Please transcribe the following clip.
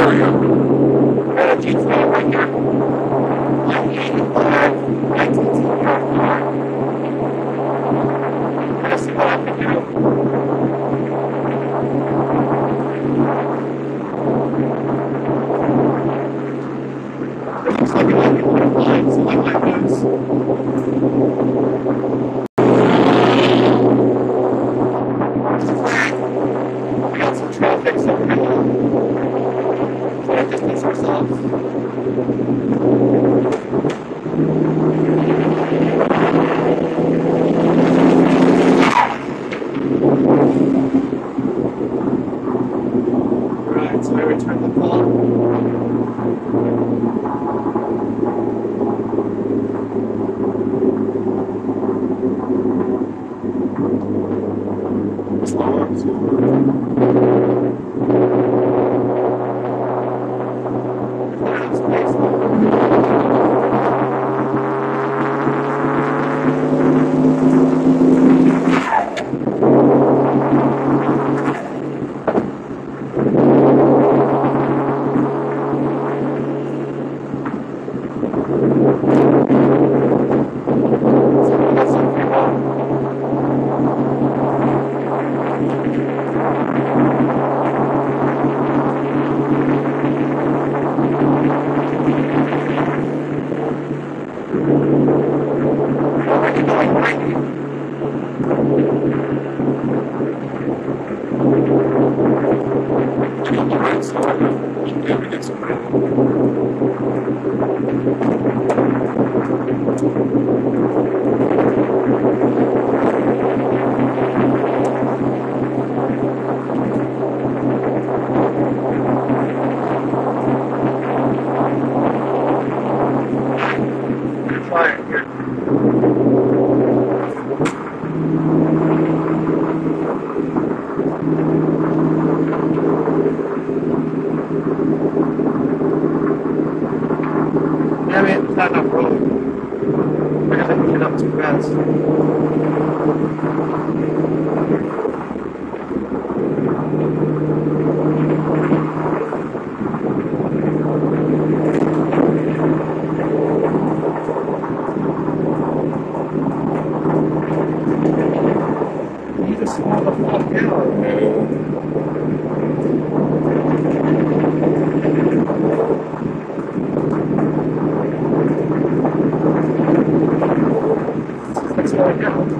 area. Relative to America, 185, 19, so I return the call. fire. Damn it, it's not enough room. I gotta get up too fast. Gracias.